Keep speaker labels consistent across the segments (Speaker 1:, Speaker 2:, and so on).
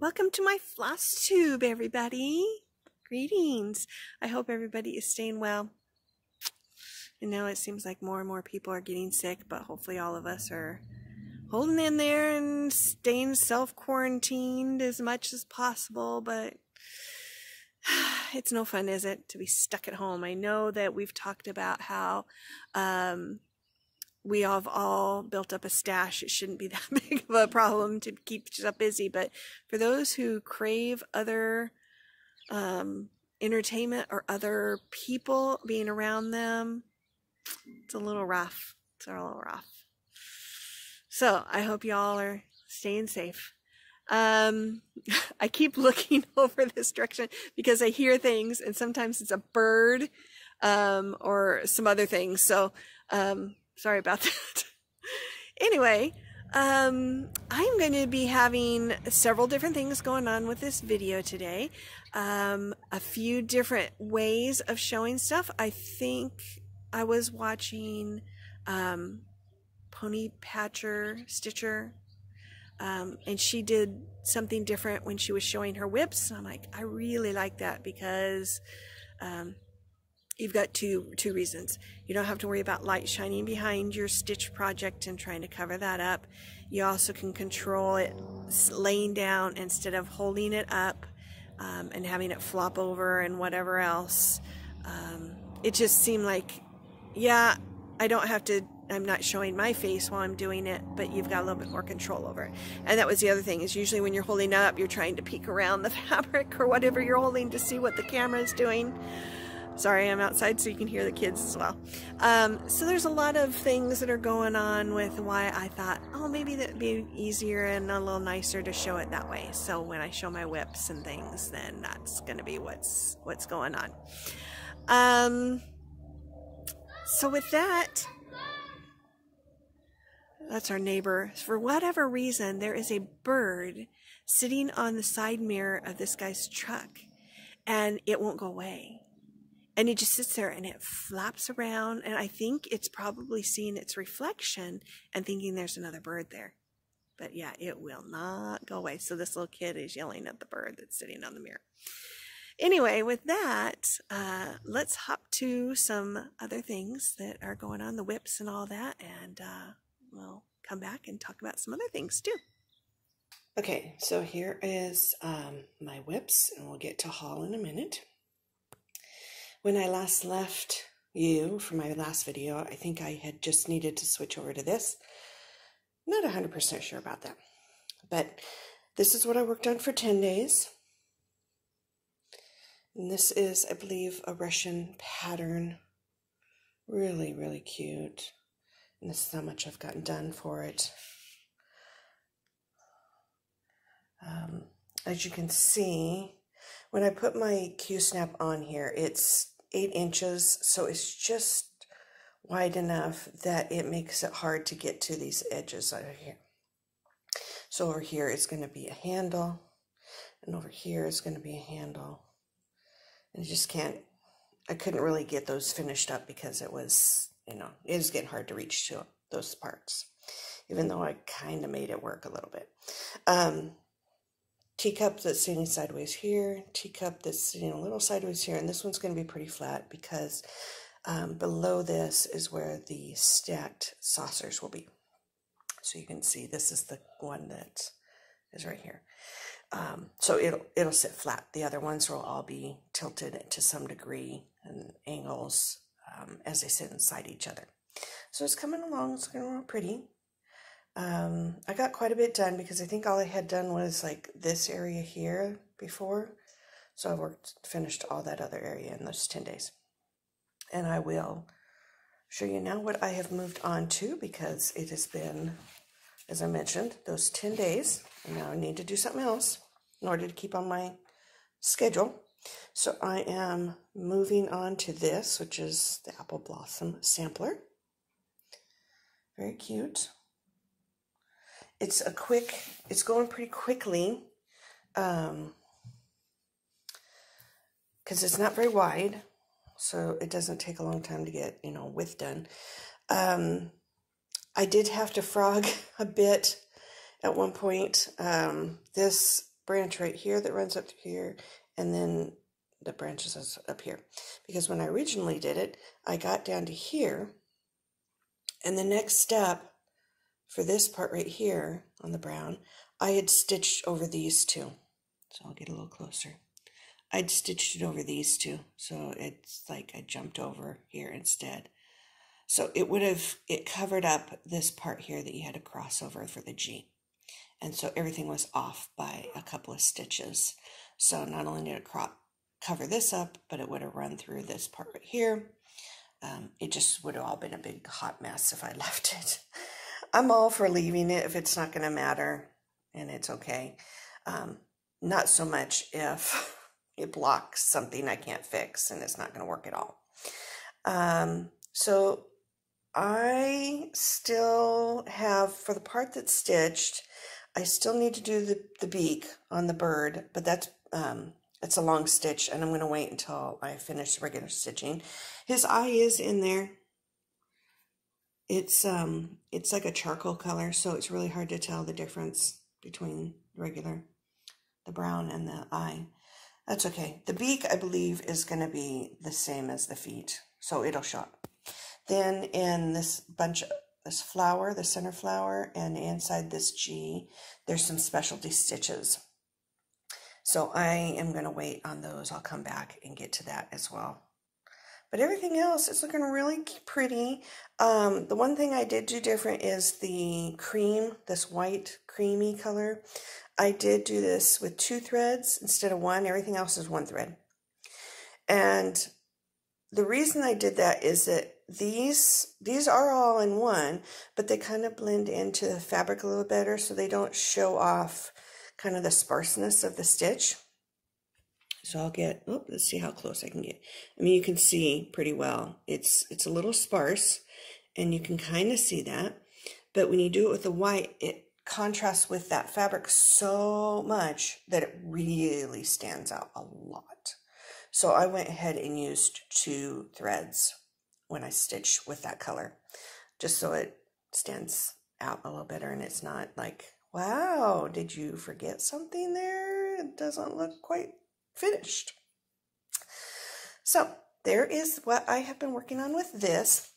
Speaker 1: Welcome to my Flosstube, everybody. Greetings. I hope everybody is staying well. And now it seems like more and more people are getting sick, but hopefully all of us are holding in there and staying self quarantined as much as possible. But it's no fun, is it, to be stuck at home? I know that we've talked about how um, we have all built up a stash. It shouldn't be that big of a problem to keep yourself busy. But for those who crave other um, entertainment or other people being around them, it's a little rough. It's a little rough. So I hope y'all are staying safe. Um, I keep looking over this direction because I hear things and sometimes it's a bird, um, or some other things. So, um, sorry about that. anyway, um, I'm going to be having several different things going on with this video today. Um, a few different ways of showing stuff. I think I was watching um, Pony Patcher Stitcher, um, and she did something different when she was showing her WIPs. I'm like, I really like that because um, you've got two two reasons. You don't have to worry about light shining behind your stitch project and trying to cover that up. You also can control it laying down instead of holding it up um, and having it flop over and whatever else. Um, it just seemed like yeah, I don't have to, I'm not showing my face while I'm doing it, but you've got a little bit more control over it. And that was the other thing, is usually when you're holding up, you're trying to peek around the fabric or whatever you're holding to see what the camera is doing. Sorry, I'm outside so you can hear the kids as well. Um, so there's a lot of things that are going on with why I thought, oh, maybe that'd be easier and a little nicer to show it that way. So when I show my WIPs and things, then that's going to be what's what's going on. Um, so with that, that's our neighbor. For whatever reason, there is a bird sitting on the side mirror of this guy's truck and it won't go away. And it just sits there and it flaps around. And I think it's probably seeing its reflection and thinking there's another bird there. But yeah, it will not go away. So this little kid is yelling at the bird that's sitting on the mirror. Anyway, with that, uh, let's hop to some other things that are going on, the WIPs and all that, and uh, we'll come back and talk about some other things too. Okay, so here is um, my WIPs, and we'll get to haul in a minute. When I last left you for my last video, I think I had just needed to switch over to this. Not 100% sure about that. But this is what I worked on for 10 days. And this is, I believe, a Russian pattern. Really, really cute. And this is how much I've gotten done for it. Um, as you can see, when I put my Q-snap on here, it's eight inches, so it's just wide enough that it makes it hard to get to these edges over here. So over here is going to be a handle, and over here is going to be a handle. And I just can't, I couldn't really get those finished up because it was, you know, it was getting hard to reach to those parts, even though I kind of made it work a little bit. Um, teacup that's sitting sideways here, teacup that's sitting a little sideways here, and this one's going to be pretty flat because um, below this is where the stacked saucers will be. So you can see this is the one that is right here. Um, so it'll it'll sit flat. The other ones will all be tilted to some degree and angles um, as they sit inside each other. So it's coming along. It's going real pretty. Um, I got quite a bit done because I think all I had done was like this area here before. So I worked, finished all that other area in those 10 days. And I will show you now what I have moved on to because it has been as I mentioned, those 10 days. And now I need to do something else in order to keep on my schedule. So I am moving on to this, which is the Apple Blossom Sampler. Very cute. It's a quick, it's going pretty quickly um, because it's not very wide. So it doesn't take a long time to get, you know, width done. Um, I did have to frog a bit at one point. Um, this branch right here that runs up through here, and then the branches up here. Because when I originally did it, I got down to here, and the next step for this part right here on the brown, I had stitched over these two. So I'll get a little closer. I'd stitched it over these two, so it's like I jumped over here instead. So it would have, it covered up this part here that you had to cross over for the G. And so everything was off by a couple of stitches. So not only did it crop, cover this up, but it would have run through this part right here. Um, it just would have all been a big hot mess if I left it. I'm all for leaving it if it's not going to matter and it's okay. Um, not so much if it blocks something I can't fix and it's not going to work at all. Um, so I still have, for the part that's stitched, I still need to do the, the beak on the bird, but that's um, it's a long stitch and I'm going to wait until I finish the regular stitching. His eye is in there. It's um it's like a charcoal color, so it's really hard to tell the difference between regular the brown and the eye. That's okay. The beak, I believe, is going to be the same as the feet, so it'll show up. Then in this bunch of this flower, the center flower, and inside this G, there's some specialty stitches. So I am going to wait on those. I'll come back and get to that as well. But everything else is looking really pretty. Um, the one thing I did do different is the cream, this white creamy color. I did do this with two threads instead of one. Everything else is one thread. And the reason I did that is that these these are all in one, but they kind of blend into the fabric a little better so they don't show off kind of the sparseness of the stitch. So I'll get, oh, let's see how close I can get. I mean, you can see pretty well. It's, it's a little sparse and you can kind of see that. But when you do it with the white, it contrasts with that fabric so much that it really stands out a lot. So I went ahead and used two threads when I stitch with that color, just so it stands out a little better and it's not like, wow, did you forget something there? It doesn't look quite finished. So there is what I have been working on with this.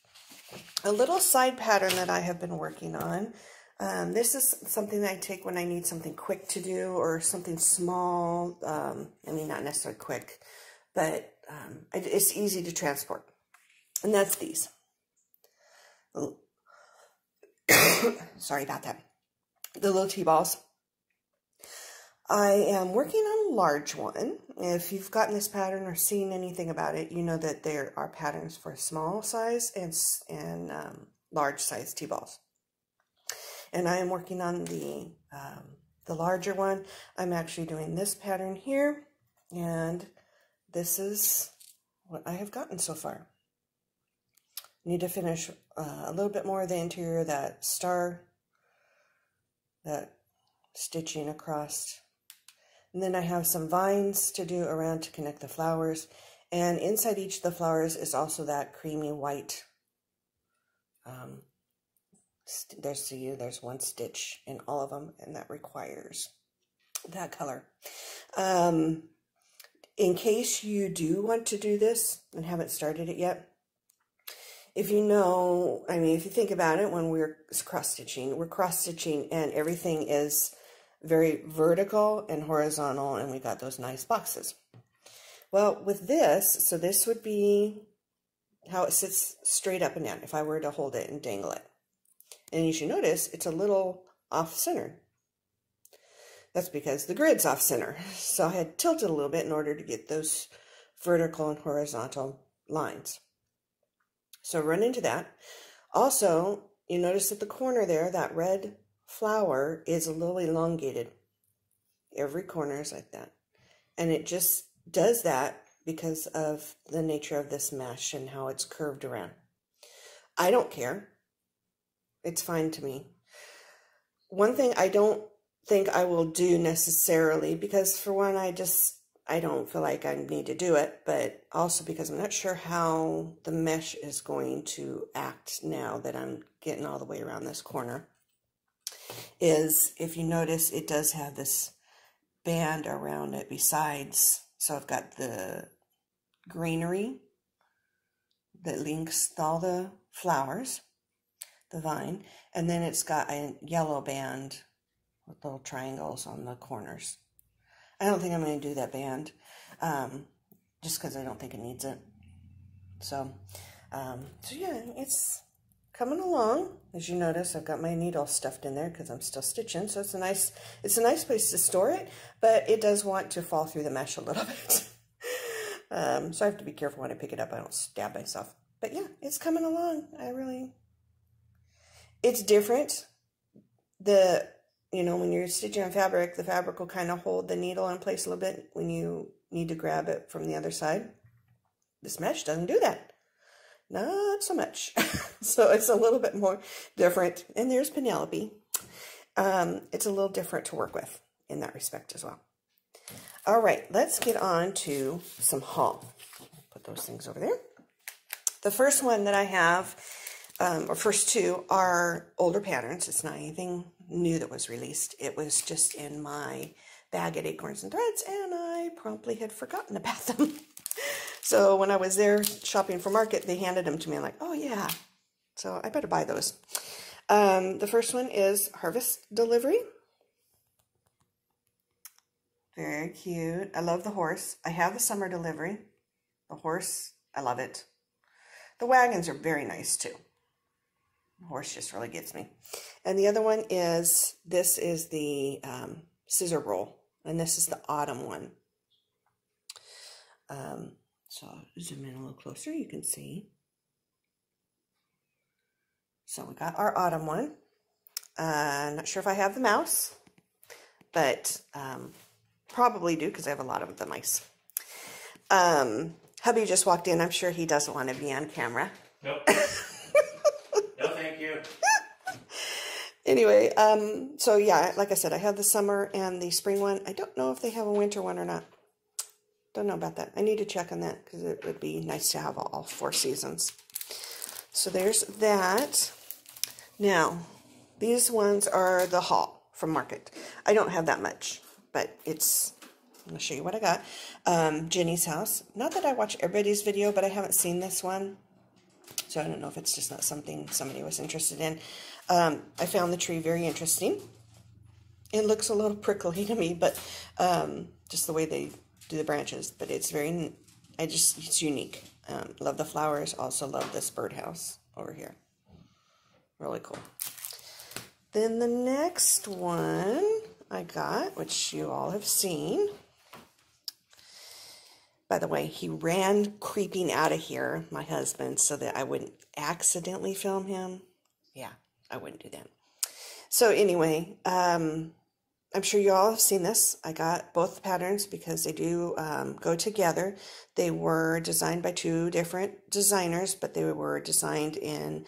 Speaker 1: A little side pattern that I have been working on. Um, this is something that I take when I need something quick to do or something small. Um, I mean, not necessarily quick, but um, it's easy to transport. And that's these. Sorry about that. The little tea balls. I am working on large one. If you've gotten this pattern or seen anything about it, you know that there are patterns for small size and, and um, large size tea balls. And I am working on the, um, the larger one. I'm actually doing this pattern here, and this is what I have gotten so far. Need to finish uh, a little bit more of the interior, that star, that stitching across and then I have some vines to do around to connect the flowers. And inside each of the flowers is also that creamy white. Um, there's see, there's one stitch in all of them, and that requires that color. Um, in case you do want to do this and haven't started it yet, if you know, I mean, if you think about it, when we're cross stitching, we're cross stitching and everything is very vertical and horizontal, and we got those nice boxes. Well, with this, so this would be how it sits straight up and down if I were to hold it and dangle it. And you should notice it's a little off-center. That's because the grid's off-center. So I had tilted a little bit in order to get those vertical and horizontal lines. So run into that. Also, you notice at the corner there, that red flower is a little elongated. Every corner is like that. And it just does that because of the nature of this mesh and how it's curved around. I don't care. It's fine to me. One thing I don't think I will do necessarily because for one, I just, I don't feel like I need to do it, but also because I'm not sure how the mesh is going to act now that I'm getting all the way around this corner is, if you notice, it does have this band around it besides. So I've got the greenery that links all the flowers, the vine, and then it's got a yellow band with little triangles on the corners. I don't think I'm going to do that band, um, just because I don't think it needs it. So, um, so yeah, it's coming along. As you notice, I've got my needle stuffed in there because I'm still stitching. So it's a nice, it's a nice place to store it, but it does want to fall through the mesh a little bit. um, so I have to be careful when I pick it up. I don't stab myself. But yeah, it's coming along. I really, it's different. The, you know, when you're stitching on fabric, the fabric will kind of hold the needle in place a little bit when you need to grab it from the other side. This mesh doesn't do that. Not so much. so it's a little bit more different. And there's Penelope. Um, it's a little different to work with in that respect as well. All right, let's get on to some haul. Put those things over there. The first one that I have, um, or first two, are older patterns. It's not anything new that was released. It was just in my bag at Acorns and Threads, and I promptly had forgotten about them. so when I was there shopping for market, they handed them to me. I'm like, oh yeah. So I better buy those. Um, the first one is Harvest Delivery. Very cute. I love the horse. I have the summer delivery. The horse, I love it. The wagons are very nice too. The horse just really gets me. And the other one is, this is the um, scissor roll. And this is the autumn one. Um, so I'll zoom in a little closer, you can see. So we got our autumn one. Uh, not sure if I have the mouse, but um, probably do because I have a lot of the mice. Um, Hubby just walked in. I'm sure he doesn't want to be on camera.
Speaker 2: Nope. no, thank you.
Speaker 1: anyway, um, so yeah, like I said, I have the summer and the spring one. I don't know if they have a winter one or not. Don't know about that. I need to check on that because it would be nice to have all four seasons. So there's that. Now, these ones are the haul from Market. I don't have that much, but it's I'm going to show you what I got. Um, Jenny's house. Not that I watch everybody's video, but I haven't seen this one. So I don't know if it's just not something somebody was interested in. Um, I found the tree very interesting. It looks a little prickly to me, but um, just the way they the branches. But it's very, I just, it's unique. Um, love the flowers. Also love this birdhouse over here. Really cool. Then the next one I got, which you all have seen, by the way, he ran creeping out of here, my husband, so that I wouldn't accidentally film him. Yeah, I wouldn't do that. So anyway, um, I'm sure you all have seen this. I got both patterns because they do um, go together. They were designed by two different designers, but they were designed in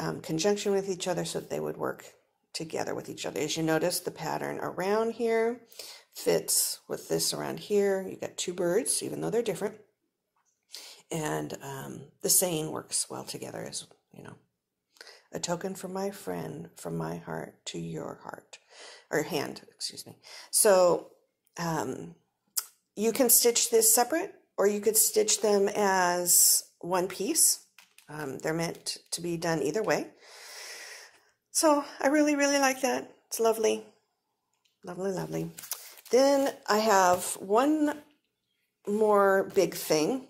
Speaker 1: um, conjunction with each other so that they would work together with each other. As you notice, the pattern around here fits with this around here. You got two birds, even though they're different. And um, the saying works well together as, you know, a token from my friend, from my heart to your heart, or hand, excuse me. So um, you can stitch this separate, or you could stitch them as one piece. Um, they're meant to be done either way. So I really, really like that. It's lovely. Lovely, lovely. Then I have one more big thing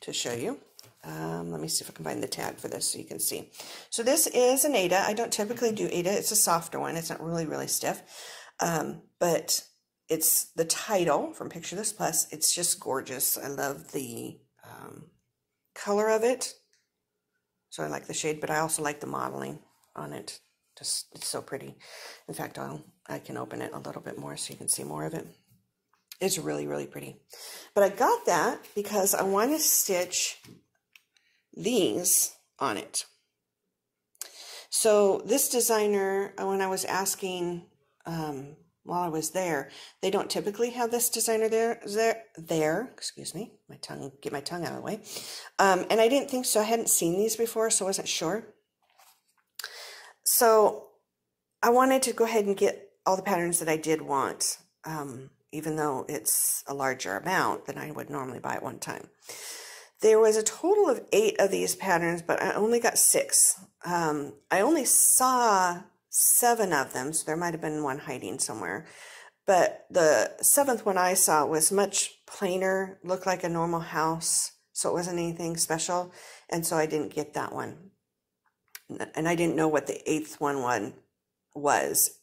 Speaker 1: to show you. Um, let me see if I can find the tag for this so you can see. So this is an Aida. I don't typically do Aida. It's a softer one. It's not really, really stiff. Um, but it's the Tidal from Picture This Plus. It's just gorgeous. I love the um, color of it. So I like the shade, but I also like the modeling on it. Just it's so pretty. In fact, I'll I can open it a little bit more so you can see more of it. It's really, really pretty. But I got that because I want to stitch these on it. So this designer, uh, when I was asking um, while I was there, they don't typically have this designer there, there, there, excuse me, my tongue, get my tongue out of the way. Um, and I didn't think so. I hadn't seen these before, so I wasn't sure. So I wanted to go ahead and get all the patterns that I did want um, even though it's a larger amount than I would normally buy at one time. There was a total of eight of these patterns, but I only got six. Um, I only saw seven of them, so there might have been one hiding somewhere. But the seventh one I saw was much plainer, looked like a normal house, so it wasn't anything special, and so I didn't get that one. And I didn't know what the eighth one, one was.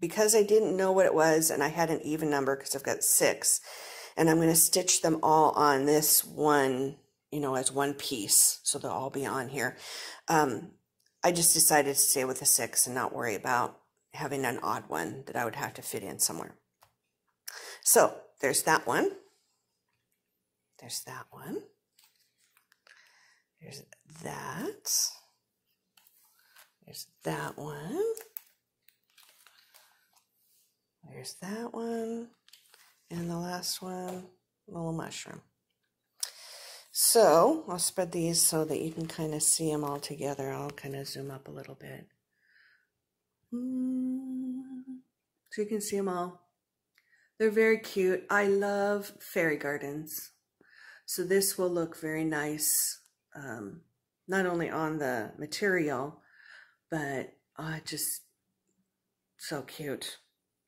Speaker 1: Because I didn't know what it was, and I had an even number because I've got six, and I'm going to stitch them all on this one, you know, as one piece, so they'll all be on here. Um, I just decided to stay with the six and not worry about having an odd one that I would have to fit in somewhere. So there's that one. There's that one. There's that. There's that one. There's that one. And the last one, little mushroom. So I'll spread these so that you can kind of see them all together. I'll kind of zoom up a little bit. Mm. So you can see them all. They're very cute. I love fairy gardens. So this will look very nice, um, not only on the material, but uh, just so cute.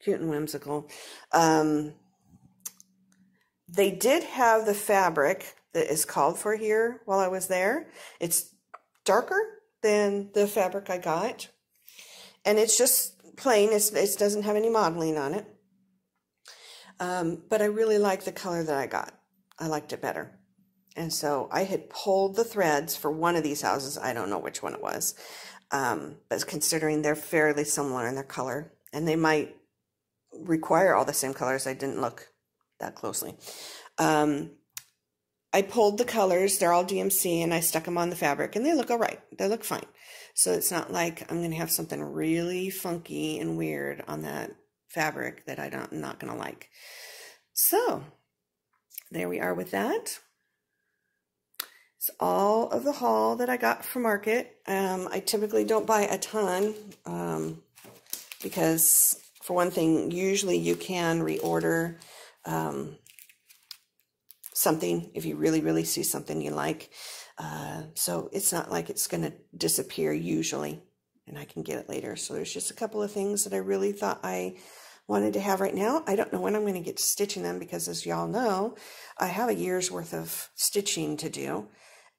Speaker 1: Cute and whimsical. Um, they did have the fabric that is called for here while I was there. It's darker than the fabric I got and it's just plain. It's, it doesn't have any modeling on it. Um, but I really like the color that I got. I liked it better. And so I had pulled the threads for one of these houses. I don't know which one it was. Um, but considering they're fairly similar in their color and they might require all the same colors, I didn't look that closely. Um, I pulled the colors, they're all DMC, and I stuck them on the fabric, and they look all right. They look fine. So it's not like I'm going to have something really funky and weird on that fabric that I don't, I'm not going to like. So there we are with that. It's all of the haul that I got from market. Um, I typically don't buy a ton um, because, for one thing, usually you can reorder um, something if you really, really see something you like. Uh, so it's not like it's going to disappear usually, and I can get it later. So there's just a couple of things that I really thought I wanted to have right now. I don't know when I'm going to get to stitching them because, as y'all know, I have a year's worth of stitching to do.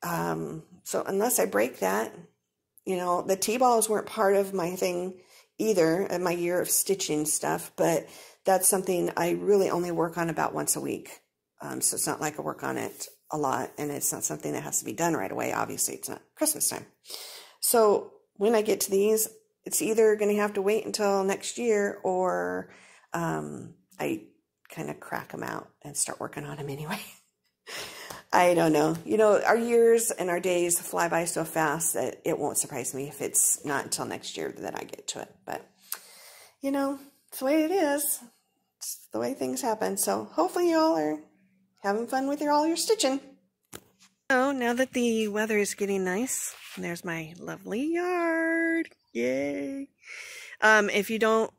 Speaker 1: Um, so unless I break that, you know, the tea balls weren't part of my thing either, in my year of stitching stuff, but that's something I really only work on about once a week. Um, so it's not like I work on it a lot and it's not something that has to be done right away. Obviously, it's not Christmas time. So when I get to these, it's either going to have to wait until next year or um, I kind of crack them out and start working on them anyway. I don't know. You know, our years and our days fly by so fast that it won't surprise me if it's not until next year that I get to it. But, you know, it's the way it is. It's the way things happen. So hopefully y'all are having fun with your all your stitching. So now that the weather is getting nice, there's my lovely yard. Yay! Um, if you don't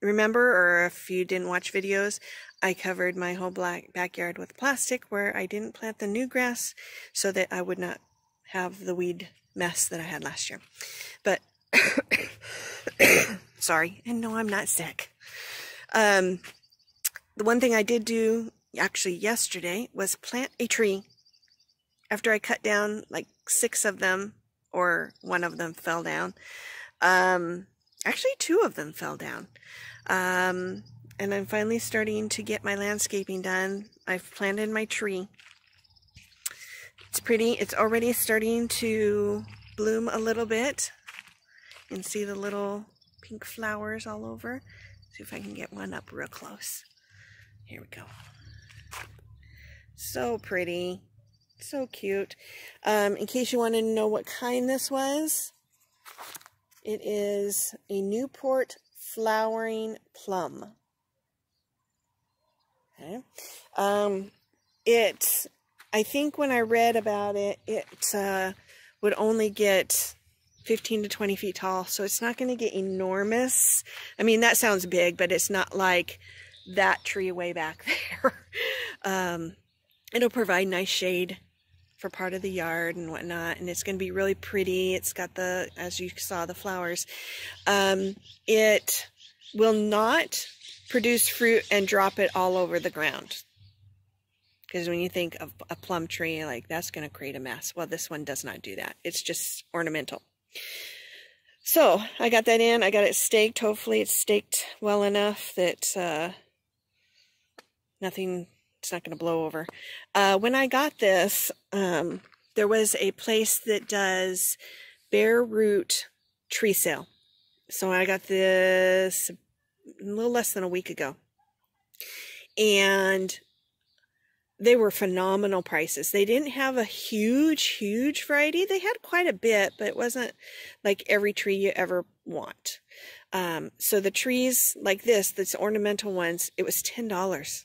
Speaker 1: remember or if you didn't watch videos, I covered my whole black backyard with plastic where I didn't plant the new grass so that I would not have the weed mess that I had last year. But sorry, and no, I'm not sick. Um, the one thing I did do actually yesterday was plant a tree after I cut down like six of them or one of them fell down. Um, actually two of them fell down. Um, and I'm finally starting to get my landscaping done. I've planted my tree. It's pretty. It's already starting to bloom a little bit. Can see the little pink flowers all over. See if I can get one up real close. Here we go. So pretty. So cute. Um, in case you want to know what kind this was, it is a Newport Flowering Plum. Okay. Um, it, I think when I read about it, it uh, would only get 15 to 20 feet tall, so it's not going to get enormous. I mean, that sounds big, but it's not like that tree way back there. um, it'll provide nice shade for part of the yard and whatnot, and it's going to be really pretty. It's got the, as you saw, the flowers. Um, it will not produce fruit and drop it all over the ground. Because when you think of a plum tree, like that's going to create a mess. Well, this one does not do that. It's just ornamental. So I got that in. I got it staked. Hopefully it's staked well enough that uh, nothing, it's not going to blow over. Uh, when I got this, um, there was a place that does bare root tree sale. So I got this a little less than a week ago. And they were phenomenal prices. They didn't have a huge, huge variety. They had quite a bit, but it wasn't like every tree you ever want. Um, so the trees like this, that's ornamental ones, it was $10.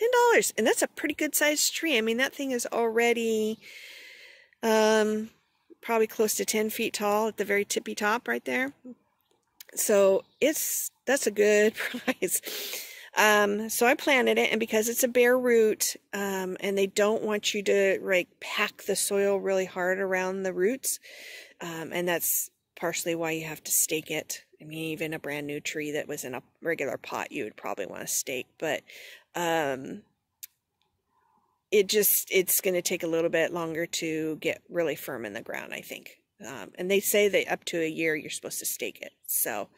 Speaker 1: $10. And that's a pretty good sized tree. I mean, that thing is already um, probably close to 10 feet tall at the very tippy top right there. So it's, that's a good price. Um, so I planted it, and because it's a bare root, um, and they don't want you to like pack the soil really hard around the roots, um, and that's partially why you have to stake it. I mean, even a brand new tree that was in a regular pot, you would probably want to stake, but um, it just it's going to take a little bit longer to get really firm in the ground, I think. Um, and they say that up to a year you're supposed to stake it, so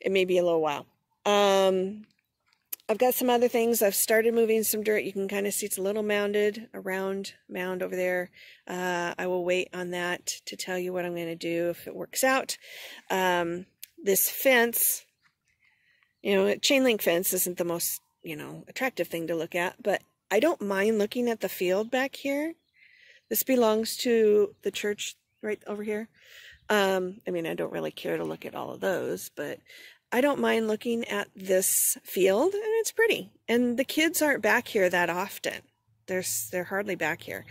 Speaker 1: it may be a little while. Um, I've got some other things. I've started moving some dirt. You can kind of see it's a little mounded, a round mound over there. Uh, I will wait on that to tell you what I'm going to do if it works out. Um, this fence, you know, chain link fence isn't the most, you know, attractive thing to look at, but I don't mind looking at the field back here. This belongs to the church right over here. Um, I mean, I don't really care to look at all of those, but I don't mind looking at this field and it's pretty. And the kids aren't back here that often. They're, they're hardly back here.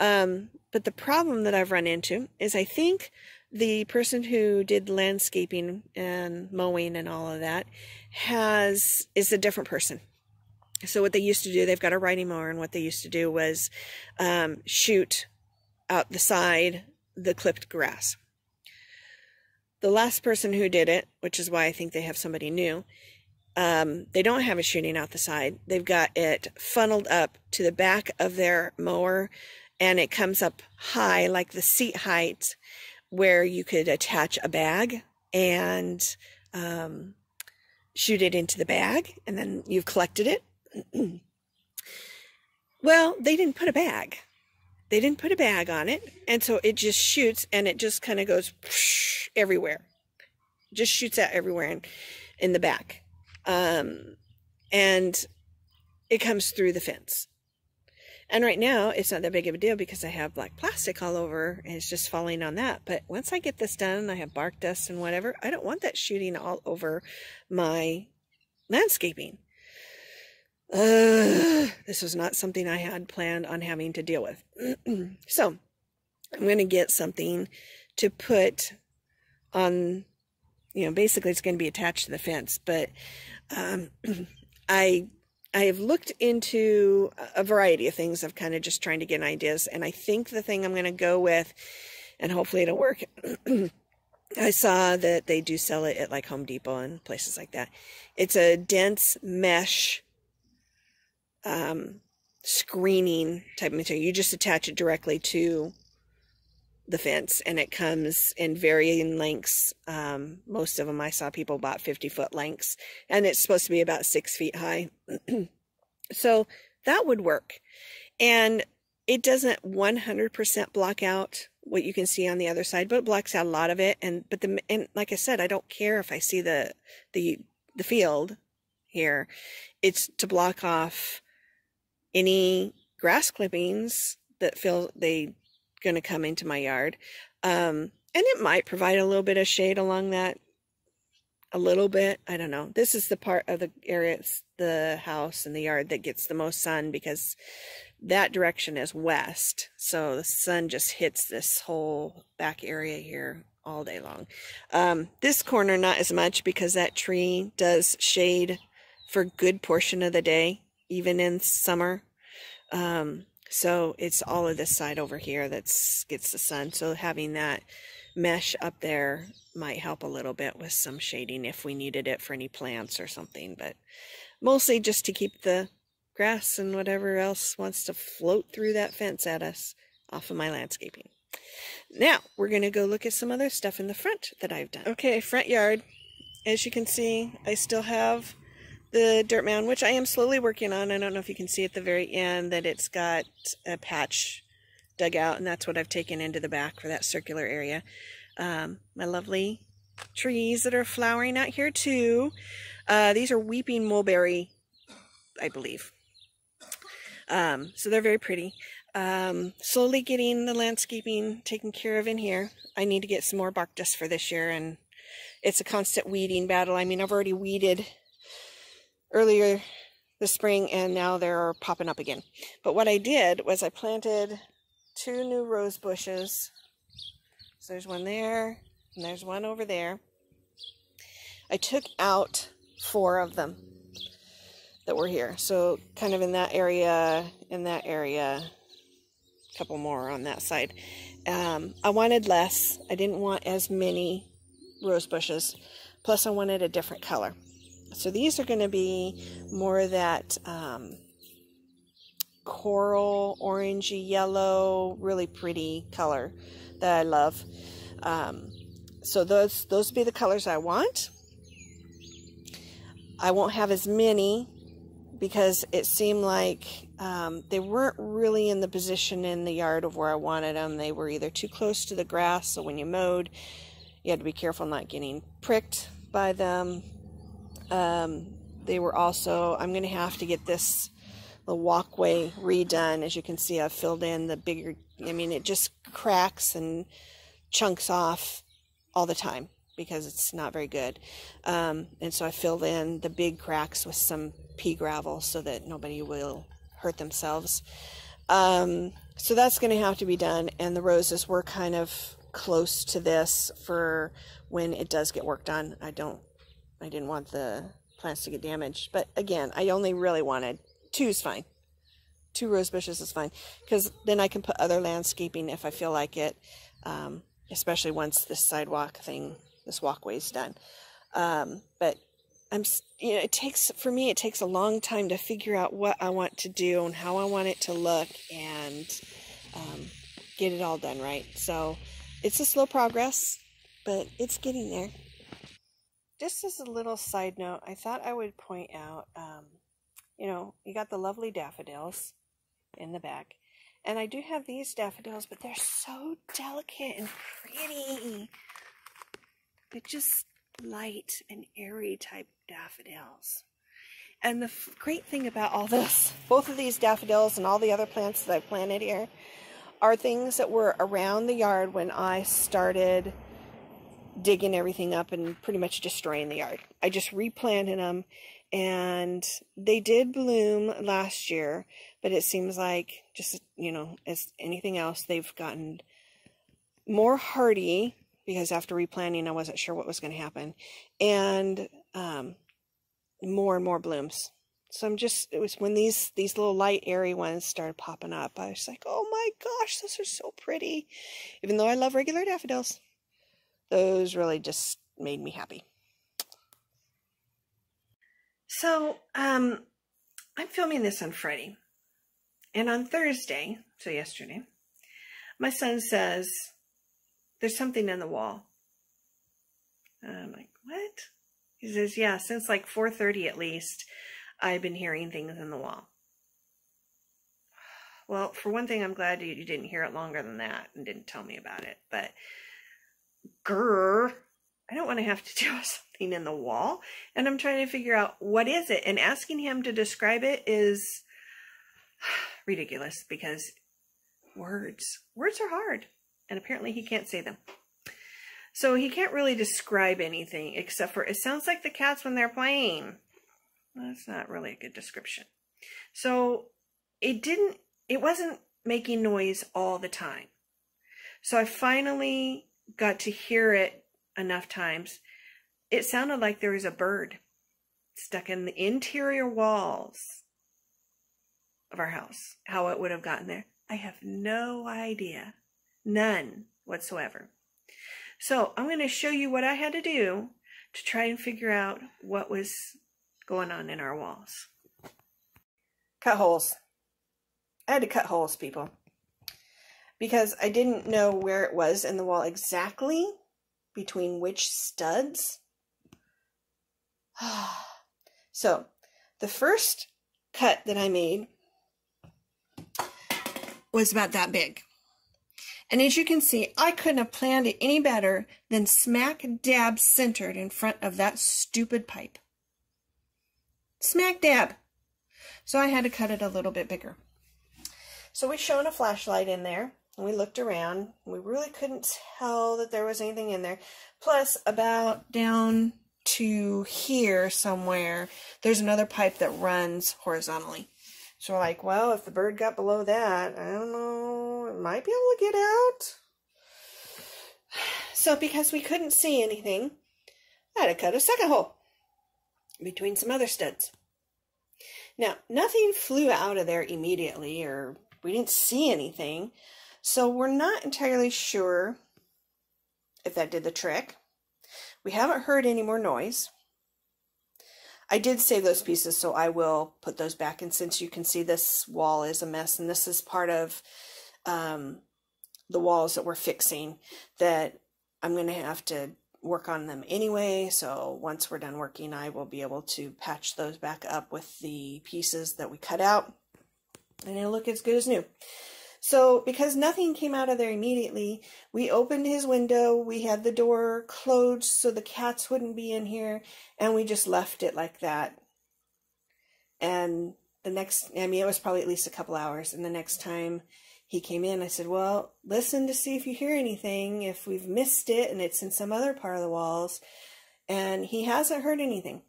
Speaker 1: Um, but the problem that I've run into is I think the person who did landscaping and mowing and all of that has, is a different person. So what they used to do, they've got a riding mower and what they used to do was, um, shoot out the side the clipped grass the last person who did it, which is why I think they have somebody new, um, they don't have it shooting out the side. They've got it funneled up to the back of their mower and it comes up high, like the seat height, where you could attach a bag and um, shoot it into the bag, and then you've collected it. well, they didn't put a bag. They didn't put a bag on it, and so it just shoots and it just kind of goes everywhere. Just shoots out everywhere in, in the back. Um, and it comes through the fence. And right now, it's not that big of a deal because I have black plastic all over and it's just falling on that. But once I get this done, I have bark dust and whatever, I don't want that shooting all over my landscaping. Uh, this was not something I had planned on having to deal with. so I'm going to get something to put on, you know, basically it's going to be attached to the fence, but um, I I have looked into a variety of things of kind of just trying to get ideas, and I think the thing I'm going to go with, and hopefully it'll work. I saw that they do sell it at like Home Depot and places like that. It's a dense mesh um, screening type material. You just attach it directly to the fence and it comes in varying lengths. Um, most of them I saw people bought 50 foot lengths and it's supposed to be about six feet high. so that would work. And it doesn't 100% block out what you can see on the other side, but it blocks out a lot of it. And, but the, and like I said, I don't care if I see the, the, the field here. It's to block off any grass clippings that feel they going to come into my yard. Um, and it might provide a little bit of shade along that a little bit. I don't know. This is the part of the area, the house and the yard that gets the most sun because that direction is west. So the sun just hits this whole back area here all day long. Um, this corner, not as much because that tree does shade for good portion of the day, even in summer. Um, so it's all of this side over here that gets the sun. So having that mesh up there might help a little bit with some shading if we needed it for any plants or something. But mostly just to keep the grass and whatever else wants to float through that fence at us off of my landscaping. Now, we're going to go look at some other stuff in the front that I've done. Okay, front yard. As you can see, I still have the dirt mound, which I am slowly working on. I don't know if you can see at the very end that it's got a patch dug out, and that's what I've taken into the back for that circular area. Um, my lovely trees that are flowering out here too. Uh, these are weeping mulberry, I believe. Um, so they're very pretty. Um, slowly getting the landscaping taken care of in here. I need to get some more bark dust for this year, and it's a constant weeding battle. I mean, I've already weeded earlier this spring, and now they're popping up again. But what I did was I planted two new rose bushes. So there's one there, and there's one over there. I took out four of them that were here. So kind of in that area, in that area, a couple more on that side. Um, I wanted less. I didn't want as many rose bushes. Plus I wanted a different color. So these are going to be more of that um, coral, orangey yellow, really pretty color that I love. Um, so those those will be the colors I want. I won't have as many because it seemed like um, they weren't really in the position in the yard of where I wanted them. They were either too close to the grass, so when you mowed, you had to be careful not getting pricked by them. Um, they were also, I'm going to have to get this the walkway redone. As you can see, I've filled in the bigger, I mean, it just cracks and chunks off all the time because it's not very good. Um, and so I filled in the big cracks with some pea gravel so that nobody will hurt themselves. Um, so that's going to have to be done. And the roses were kind of close to this for when it does get worked on. I don't, I didn't want the plants to get damaged. But again, I only really wanted two is fine. Two rose bushes is fine because then I can put other landscaping if I feel like it, um, especially once this sidewalk thing, this walkway is done. Um, but I'm, you know, it takes, for me, it takes a long time to figure out what I want to do and how I want it to look and um, get it all done right. So it's a slow progress, but it's getting there. Just as a little side note, I thought I would point out, um, you know, you got the lovely daffodils in the back. And I do have these daffodils, but they're so delicate and pretty. They're just light and airy type daffodils. And the great thing about all this, both of these daffodils and all the other plants that I've planted here, are things that were around the yard when I started digging everything up and pretty much destroying the yard. I just replanted them and they did bloom last year, but it seems like just, you know, as anything else, they've gotten more hardy because after replanting, I wasn't sure what was going to happen and um, more and more blooms. So I'm just, it was when these, these little light airy ones started popping up, I was like, oh my gosh, those are so pretty. Even though I love regular daffodils, those really just made me happy. So, um, I'm filming this on Friday. And on Thursday, so yesterday, my son says, there's something in the wall. And I'm like, what? He says, yeah, since like 4.30 at least, I've been hearing things in the wall. Well, for one thing, I'm glad you, you didn't hear it longer than that and didn't tell me about it. But, grr, I don't want to have to with something in the wall. And I'm trying to figure out what is it. And asking him to describe it is ridiculous because words, words are hard. And apparently he can't say them. So he can't really describe anything except for it sounds like the cats when they're playing. That's not really a good description. So it didn't, it wasn't making noise all the time. So I finally got to hear it enough times. It sounded like there was a bird. stuck in the interior walls of our house. How it would have gotten there, I have no idea. None whatsoever. So I'm going to show you what I had to do to try and figure out what was going on in our walls. Cut holes. I had to cut holes, people. Because I didn't know where it was in the wall exactly between which studs. so, the first cut that I made was about that big. And as you can see, I couldn't have planned it any better than smack dab centered in front of that stupid pipe. Smack dab. So I had to cut it a little bit bigger. So we shone a flashlight in there we looked around. We really couldn't tell that there was anything in there. Plus, about down to here somewhere, there's another pipe that runs horizontally. So we're like, well, if the bird got below that, I don't know, it might be able to get out. So because we couldn't see anything, I had to cut a second hole between some other studs. Now, nothing flew out of there immediately, or we didn't see anything, so we're not entirely sure if that did the trick. We haven't heard any more noise. I did save those pieces, so I will put those back. And since you can see this wall is a mess, and this is part of um, the walls that we're fixing, that I'm going to have to work on them anyway. So once we're done working, I will be able to patch those back up with the pieces that we cut out. And it'll look as good as new. So because nothing came out of there immediately, we opened his window, we had the door closed so the cats wouldn't be in here, and we just left it like that. And the next, I mean, it was probably at least a couple hours, and the next time he came in, I said, well, listen to see if you hear anything, if we've missed it and it's in some other part of the walls. And he hasn't heard anything.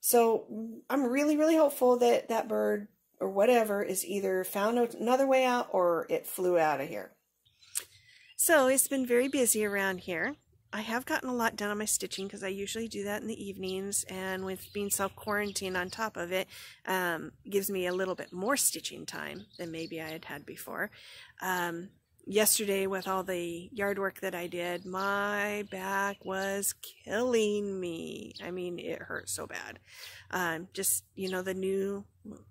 Speaker 1: So I'm really, really hopeful that that bird or whatever is either found another way out or it flew out of here. So it's been very busy around here. I have gotten a lot done on my stitching because I usually do that in the evenings and with being self-quarantined on top of it um, gives me a little bit more stitching time than maybe I had had before. Um, yesterday with all the yard work that I did, my back was killing me. I mean, it hurt so bad. Um, just, you know, the new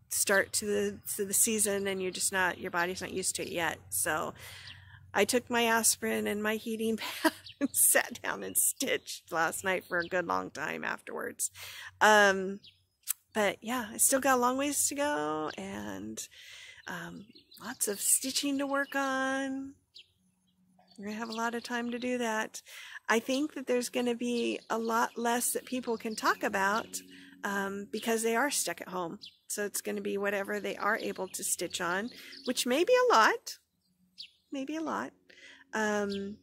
Speaker 1: start to the, to the season and you're just not, your body's not used to it yet. So I took my aspirin and my heating pad and sat down and stitched last night for a good long time afterwards. Um, but yeah, I still got a long ways to go and um, lots of stitching to work on. We're going to have a lot of time to do that. I think that there's going to be a lot less that people can talk about um, because they are stuck at home. So it's going to be whatever they are able to stitch on, which may be a lot, maybe a lot. Um,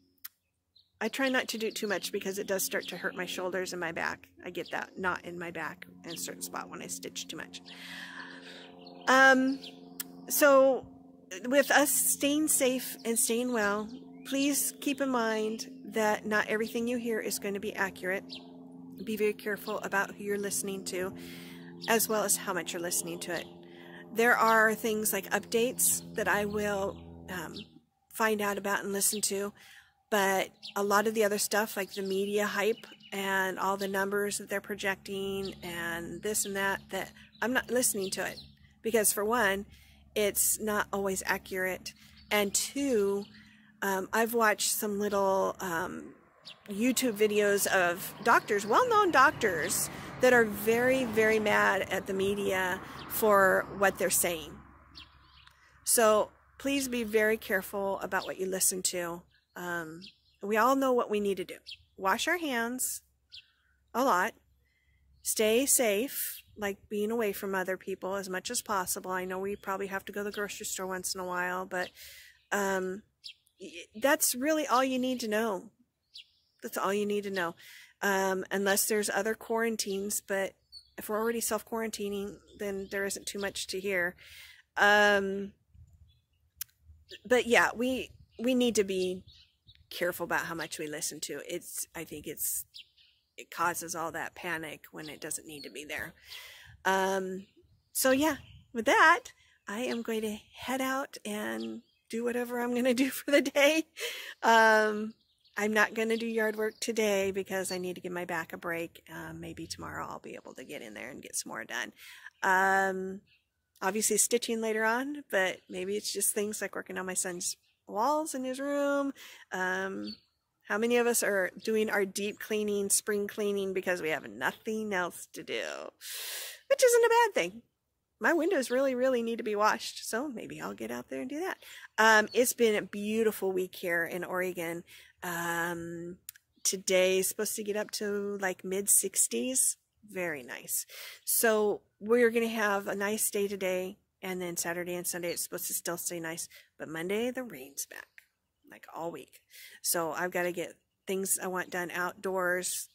Speaker 1: I try not to do too much because it does start to hurt my shoulders and my back. I get that knot in my back in a certain spot when I stitch too much. Um, so with us staying safe and staying well, please keep in mind that not everything you hear is going to be accurate. Be very careful about who you're listening to, as well as how much you're listening to it. There are things like updates that I will um, find out about and listen to, but a lot of the other stuff, like the media hype and all the numbers that they're projecting and this and that, that I'm not listening to it because for one, it's not always accurate, and two, um, I've watched some little um, YouTube videos of doctors, well known doctors, that are very, very mad at the media for what they're saying. So please be very careful about what you listen to. Um, we all know what we need to do wash our hands a lot, stay safe, like being away from other people as much as possible. I know we probably have to go to the grocery store once in a while, but um, that's really all you need to know. That's all you need to know. Um, unless there's other quarantines, but if we're already self quarantining, then there isn't too much to hear. Um, but yeah, we we need to be careful about how much we listen to. It's I think it's it causes all that panic when it doesn't need to be there. Um, so yeah, with that, I am going to head out and do whatever I'm going to do for the day. Um, I'm not going to do yard work today because I need to give my back a break. Um, maybe tomorrow I'll be able to get in there and get some more done. Um, obviously stitching later on, but maybe it's just things like working on my son's walls in his room. Um, how many of us are doing our deep cleaning, spring cleaning because we have nothing else to do? Which isn't a bad thing. My windows really, really need to be washed, so maybe I'll get out there and do that. Um, it's been a beautiful week here in Oregon. Um, today is supposed to get up to like mid 60s. Very nice. So we're going to have a nice day today. And then Saturday and Sunday, it's supposed to still stay nice. But Monday, the rain's back like all week. So I've got to get things I want done outdoors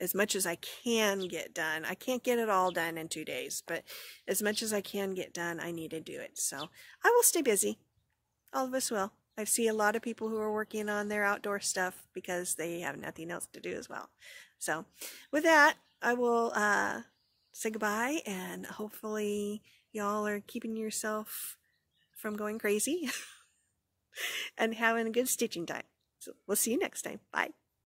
Speaker 1: as much as I can get done. I can't get it all done in two days, but as much as I can get done, I need to do it. So I will stay busy. All of us will. I see a lot of people who are working on their outdoor stuff because they have nothing else to do as well. So with that, I will uh, say goodbye and hopefully y'all are keeping yourself from going crazy and having a good stitching time. So we'll see you next time. Bye.